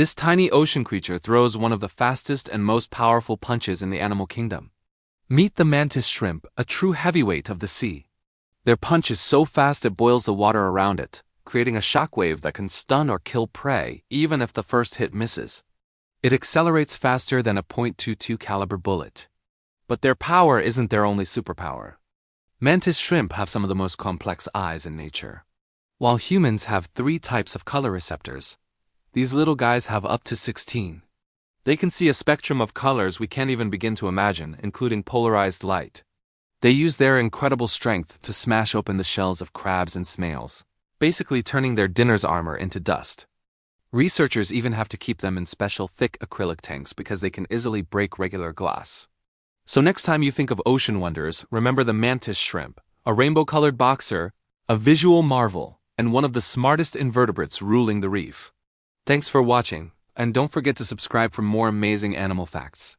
This tiny ocean creature throws one of the fastest and most powerful punches in the animal kingdom. Meet the mantis shrimp, a true heavyweight of the sea. Their punch is so fast it boils the water around it, creating a shockwave that can stun or kill prey even if the first hit misses. It accelerates faster than a .22 caliber bullet. But their power isn't their only superpower. Mantis shrimp have some of the most complex eyes in nature. While humans have three types of color receptors, these little guys have up to 16. They can see a spectrum of colors we can't even begin to imagine, including polarized light. They use their incredible strength to smash open the shells of crabs and snails, basically turning their dinner's armor into dust. Researchers even have to keep them in special thick acrylic tanks because they can easily break regular glass. So next time you think of ocean wonders, remember the mantis shrimp, a rainbow-colored boxer, a visual marvel, and one of the smartest invertebrates ruling the reef. Thanks for watching, and don't forget to subscribe for more amazing animal facts.